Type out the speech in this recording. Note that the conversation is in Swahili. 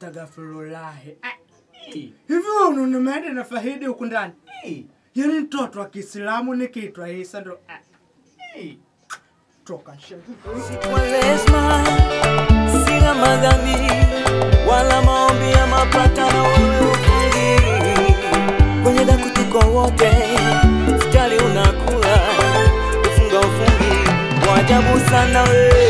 astagafirullahi ah, eh. hivyo wewe na Fahidi huku ndani? Yaani mtoto wa Kiislamu ni kitu ndo. Ah. Toka Kwaresma sina madhambi wala maombi ya mapatano wewe ufungi kwenye daku tuko wote futari unakula ufunga ufungi wajabu sana wewe.